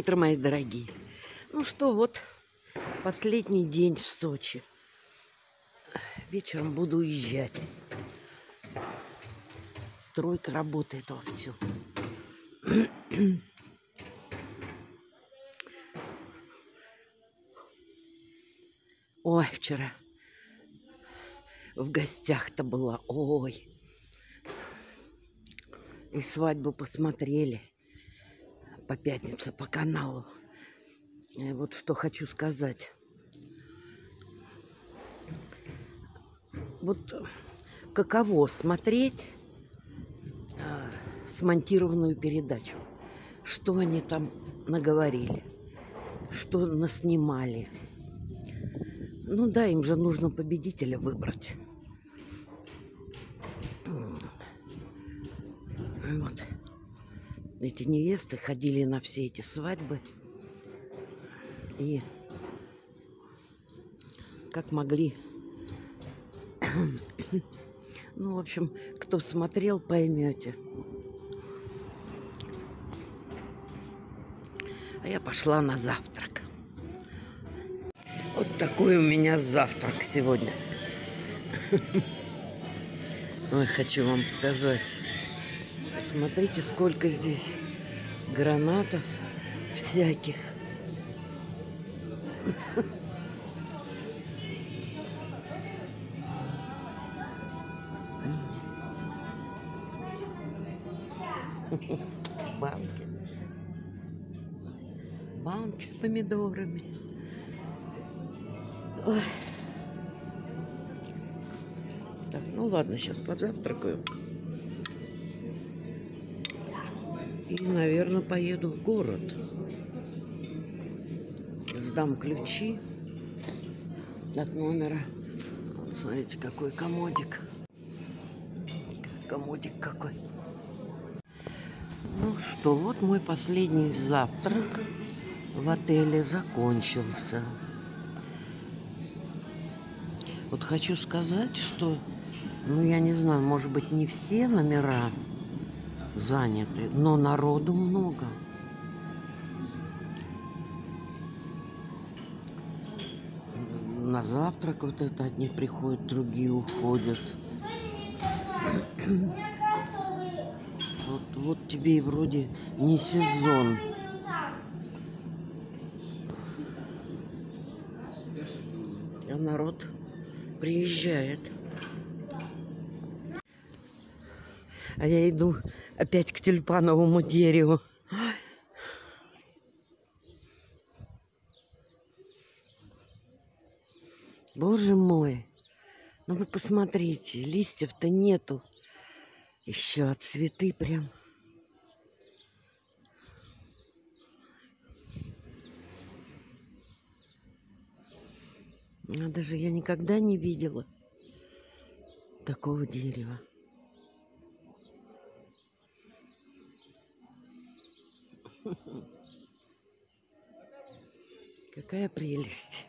утро, мои дорогие. Ну что, вот последний день в Сочи. Вечером буду уезжать. Стройка работает вовсю. Ой, вчера в гостях-то была. Ой. И свадьбу посмотрели по пятнице по каналу. Вот что хочу сказать. Вот каково смотреть а, смонтированную передачу. Что они там наговорили, что наснимали. Ну да, им же нужно победителя выбрать. Эти невесты ходили на все эти свадьбы. И как могли. ну, в общем, кто смотрел, поймете. А я пошла на завтрак. Вот такой у меня завтрак сегодня. Ой, хочу вам показать. Смотрите, сколько здесь гранатов всяких. Банки. Банки с помидорами. Ой. Так, ну ладно, сейчас позавтракаю. И, наверное, поеду в город. Сдам ключи от номера. Смотрите, какой комодик. Комодик какой. Ну что, вот мой последний завтрак в отеле закончился. Вот хочу сказать, что, ну, я не знаю, может быть, не все номера заняты, но народу много. На завтрак вот это одни приходят, другие уходят. Вот, вот тебе и вроде не сезон. А народ приезжает. А я иду опять к тюльпановому дереву. Боже мой, ну вы посмотрите, листьев-то нету. Еще от цветы прям. А даже я никогда не видела такого дерева. Какая прелесть.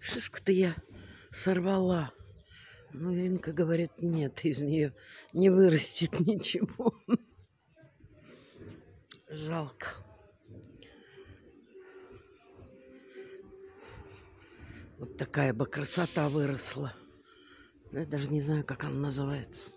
Шишку-то я сорвала. Но Иринка говорит, нет, из нее не вырастет ничего. Жалко. Вот такая бы красота выросла. Я даже не знаю, как она называется.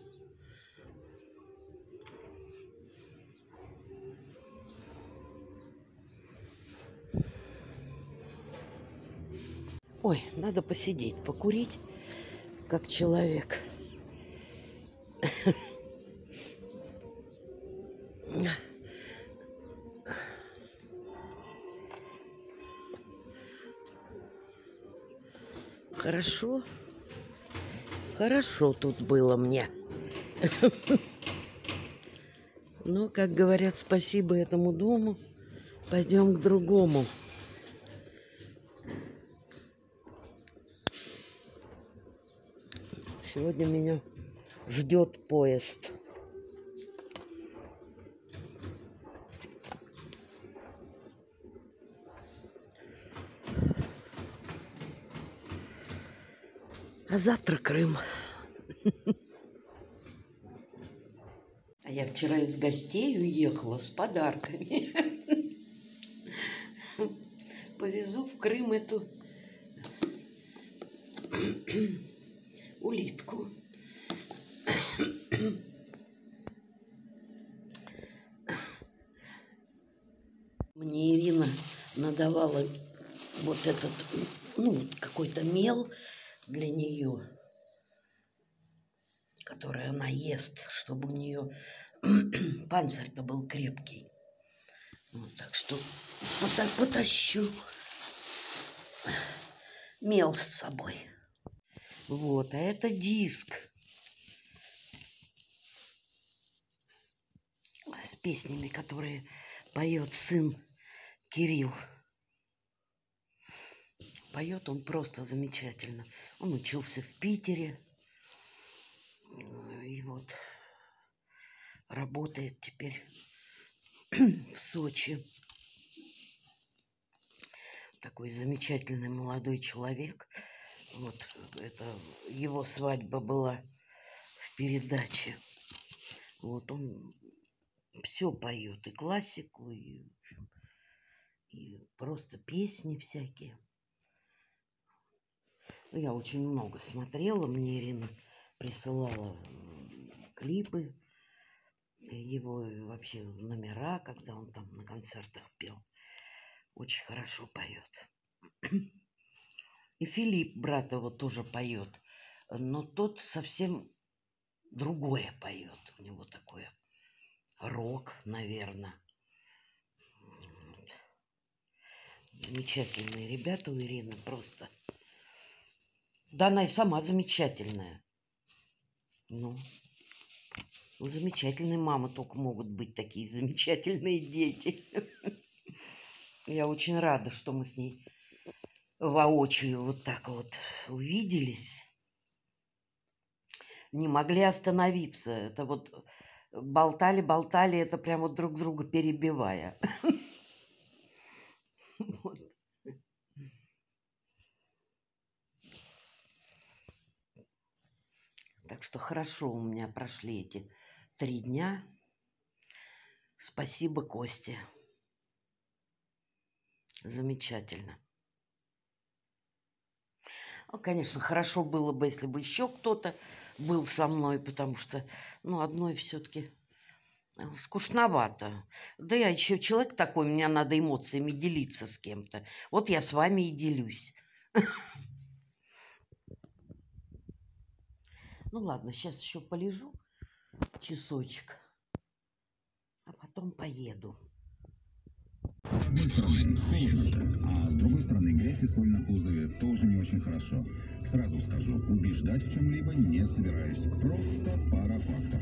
Ой, надо посидеть, покурить, как человек. Хорошо. Хорошо тут было мне. Ну, как говорят, спасибо этому дому. Пойдем к другому. Сегодня меня ждет поезд. А завтра Крым. А я вчера из гостей уехала с подарками. Повезу в Крым эту улитку. Мне Ирина надавала вот этот, ну, какой-то мел для нее, который она ест, чтобы у нее панцирь-то был крепкий. Вот, так что вот так потащу мел с собой. Вот, а это диск с песнями, которые поет сын Кирилл. Поет он просто замечательно. Он учился в Питере. И вот работает теперь в Сочи. Такой замечательный молодой человек. Вот это его свадьба была в передаче. Вот он все поет, и классику, и, и просто песни всякие. Я очень много смотрела, мне Ирина присылала клипы, его вообще номера, когда он там на концертах пел. Очень хорошо поет. И Филипп, брат его, тоже поет. Но тот совсем другое поет. У него такое рок, наверное. Замечательные ребята у Ирины просто. Да она и сама замечательная. Ну, у замечательной мамы только могут быть такие замечательные дети. Я очень рада, что мы с ней воочию вот так вот увиделись. Не могли остановиться. Это вот болтали, болтали, это прямо друг друга перебивая. Так что хорошо у меня прошли эти три дня. Спасибо, Косте. Замечательно. Ну, конечно, хорошо было бы, если бы еще кто-то был со мной, потому что, ну, одной все-таки э, скучновато. Да я еще человек такой, мне надо эмоциями делиться с кем-то. Вот я с вами и делюсь. Ну ладно, сейчас еще полежу часочек, а потом поеду. А с другой стороны, грязь и соль на кузове тоже не очень хорошо. Сразу скажу, убеждать в чем-либо не собираюсь. Просто пара фактов.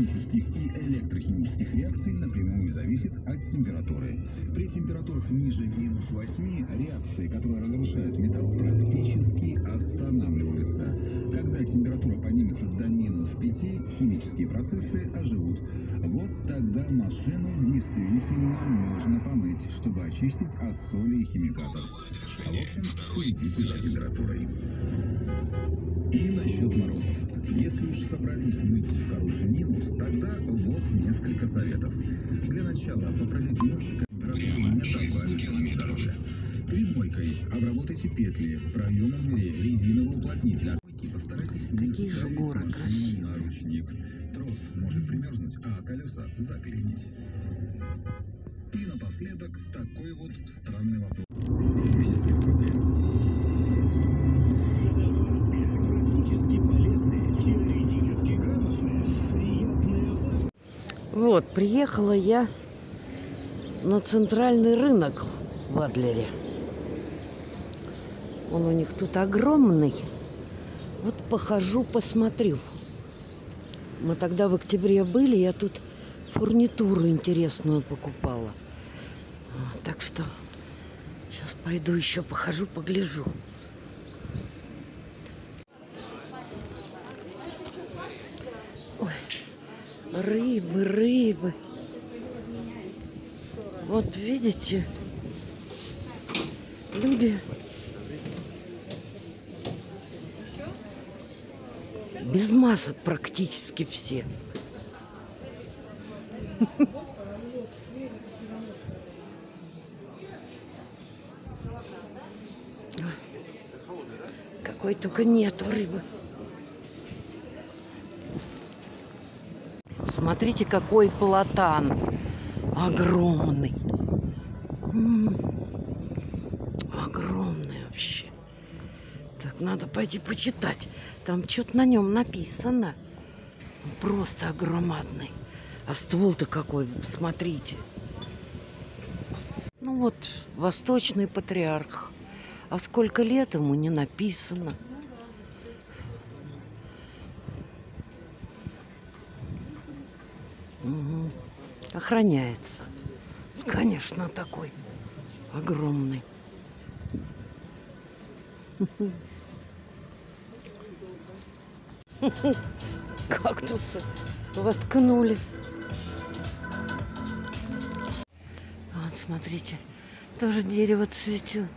Химических и электрохимических реакций напрямую зависит от температуры. При температурах ниже минус 8 реакции, которые разрушают металл, практически останавливаются. Когда температура поднимется до минус 5, химические процессы оживут. Вот тогда машину действительно можно помыть, чтобы очистить от соли и химикатов. В общем, следите за температурой. И насчет морозов. Если уж собрались мыть в хороший минус, тогда вот несколько советов. Для начала попросите мойщика Прямо 6 километров. Перед мойкой обработайте петли, проемы дверей, резинового уплотнителя. Мойки Постарайтесь не Какие же горы машину красивые. на ручник. Трос может примерзнуть, а колеса заклинить. И напоследок такой вот странный вопрос. Вот, приехала я на центральный рынок в Адлере. Он у них тут огромный. Вот похожу, посмотрю. Мы тогда в октябре были, я тут фурнитуру интересную покупала. Так что сейчас пойду еще похожу, погляжу. Рыбы, рыбы. Вот видите, люди Без масок практически все. Какой только нету рыбы. Смотрите, какой платан. Огромный. Огромный вообще. Так, надо пойти почитать. Там что-то на нем написано. Просто огромадный. А ствол-то какой, смотрите. Ну вот, восточный патриарх. А сколько лет ему не написано. Охраняется. Конечно, такой огромный. Кактусы воткнули. Вот, смотрите, тоже дерево цветет.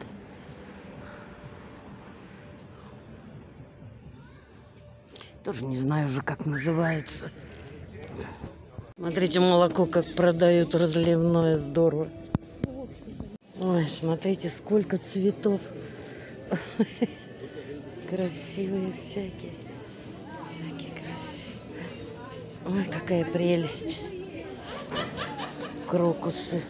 Тоже не знаю уже, как называется. Смотрите, молоко как продают разливное, здорово. Ой, смотрите, сколько цветов. Красивые всякие. Всякие красивые. Ой, какая прелесть. Крокусы.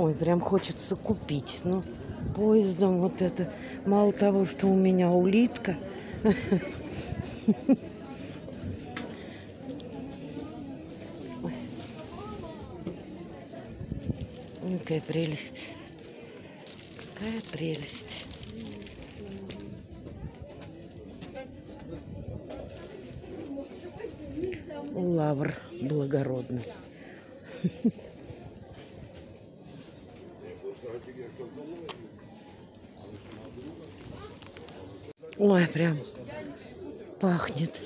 Ой, прям хочется купить. Ну, поездом вот это. Мало того, что у меня улитка. Какая прелесть. Какая прелесть. Лавр благородный. Ой, прям пахнет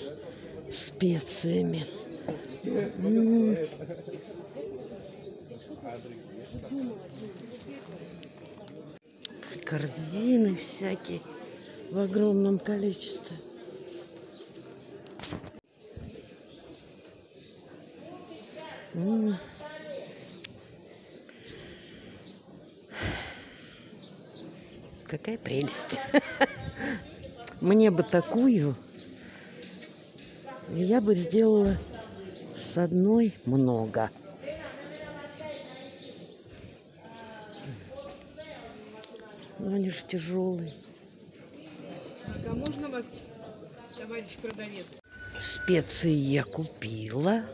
специями. Корзины всякие в огромном количестве. Какая прелесть. Мне бы такую. Я бы сделала с одной много. Но они же тяжелые. А можно вас, товарищ продавец? Специи я купила.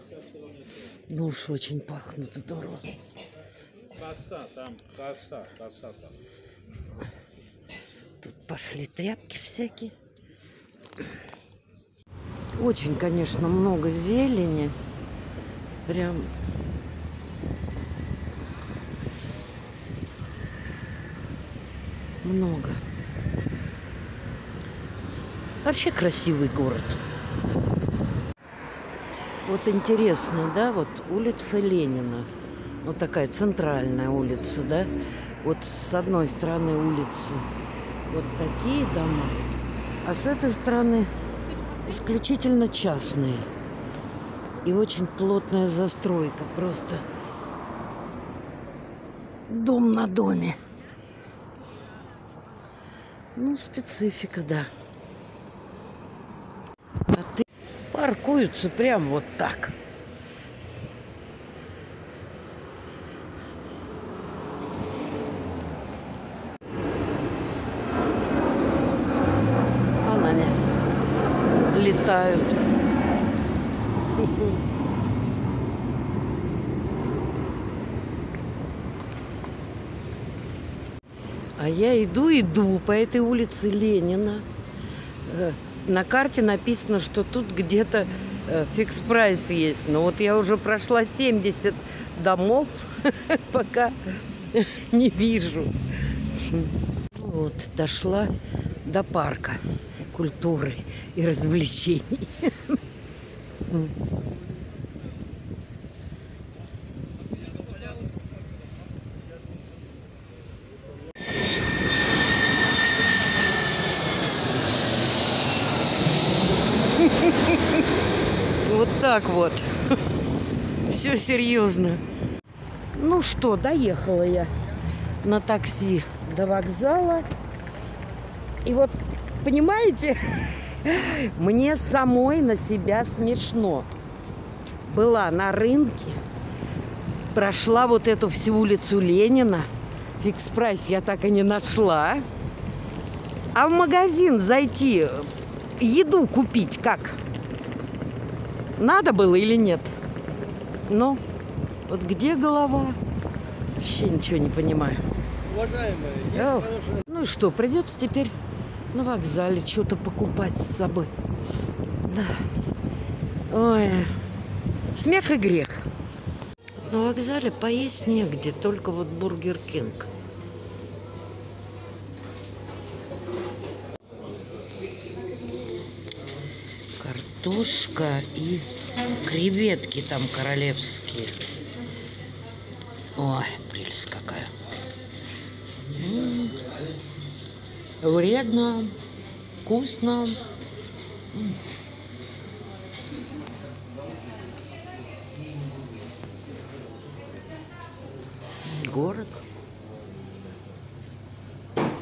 Ну уж очень пахнут здорово. Коса там, коса, коса там. Пошли тряпки всякие. Очень, конечно, много зелени. Прям много. Вообще красивый город. Вот интересно, да, вот улица Ленина. Вот такая центральная улица, да. Вот с одной стороны улицы вот такие дома, а с этой стороны исключительно частные. И очень плотная застройка, просто дом на доме. Ну, специфика, да. А ты паркуются прям вот так. А на не взлетают. А я иду, иду по этой улице Ленина. Э, На карте написано, что тут где-то э, Fix Price есть. Но вот я уже прошла 70 домов, пока не вижу. Вот, дошла до парка культуры и развлечений. так вот. Все серьезно. Ну что, доехала я на такси до вокзала. И вот, понимаете, мне самой на себя смешно. Была на рынке, прошла вот эту всю улицу Ленина. Фикс прайс я так и не нашла. А в магазин зайти, еду купить как? Надо было или нет? Ну, вот где голова? Вообще ничего не понимаю. Уважаемые, Ау. хорошая Ну и что, придется теперь на вокзале что-то покупать с собой. Да. Ой, смех и грех. На вокзале поесть негде, только вот Burger King. Картошка и креветки там королевские. Ой, прелесть какая. Вредно, вкусно. Город.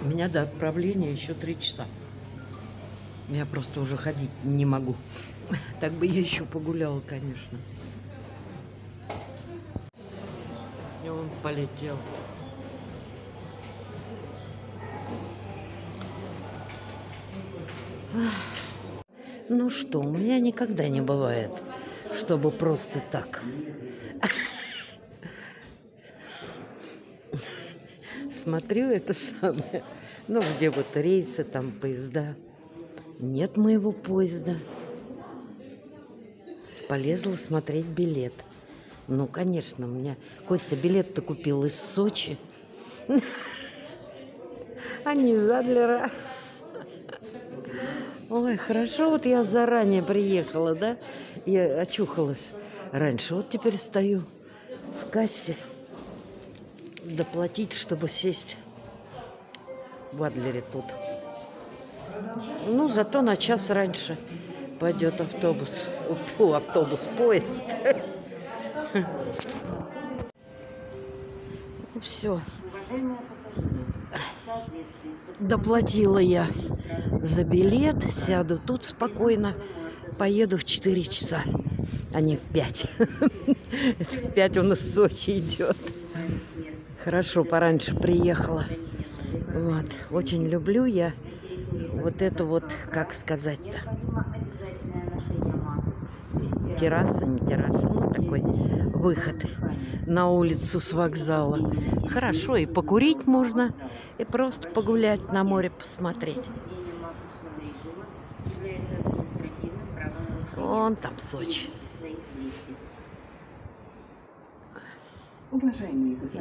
У меня до отправления еще три часа. Я просто уже ходить не могу. Так бы я еще погуляла, конечно. И он полетел. Ну что, у меня никогда не бывает, чтобы просто так. Смотрю это самое. Ну, где вот рейсы, там поезда. Нет моего поезда. Полезла смотреть билет. Ну, конечно, у меня Костя билет-то купил из Сочи. А не из Адлера. Ой, хорошо, вот я заранее приехала, да? Я очухалась раньше. Вот теперь стою в кассе доплатить, чтобы сесть в Адлере тут. Ну, зато на час раньше пойдет автобус. Фу, автобус, поезд. Все. Доплатила я за билет, сяду тут спокойно, поеду в 4 часа, а не в 5. Это в 5 у нас Сочи идет. Хорошо, пораньше приехала. Вот. Очень люблю я вот это вот, как сказать-то, терраса, не терраса, ну такой выход на улицу с вокзала. Хорошо, и покурить можно, и просто погулять на море, посмотреть. Вон там Сочи.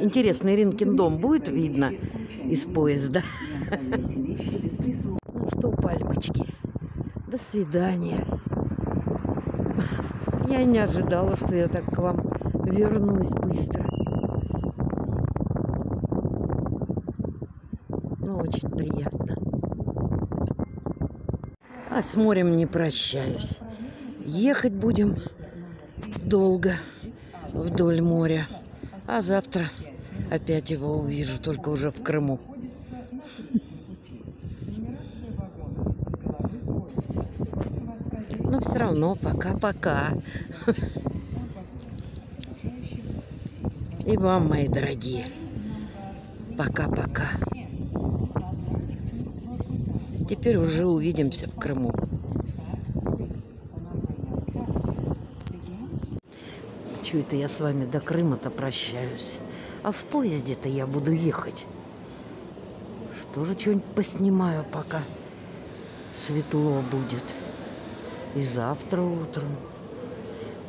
Интересный Ринкин дом будет видно из поезда. Ну что, пальмочки, до свидания. Я не ожидала, что я так к вам вернусь быстро. Ну, очень приятно. А с морем не прощаюсь. Ехать будем долго вдоль моря. А завтра опять его увижу, только уже в Крыму. Но равно пока-пока. И вам, мои дорогие, пока-пока. Теперь уже увидимся в Крыму. Чего это я с вами до Крыма-то прощаюсь? А в поезде-то я буду ехать. Что же что-нибудь поснимаю, пока светло будет. И завтра утром.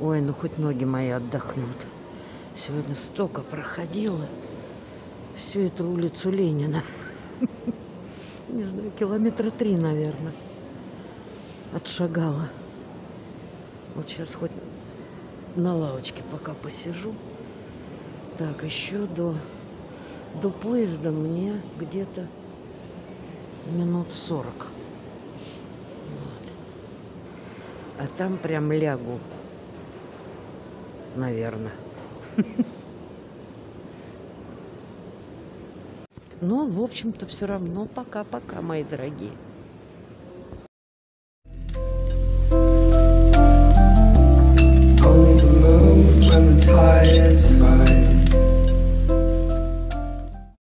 Ой, ну хоть ноги мои отдохнут. Сегодня столько проходила. Всю эту улицу Ленина. Не знаю, километра три, наверное. Отшагала. Вот сейчас хоть на лавочке пока посижу. Так, еще до, до поезда мне где-то минут сорок. А там прям лягу. Наверное. Но, в общем-то, все равно пока-пока, мои дорогие.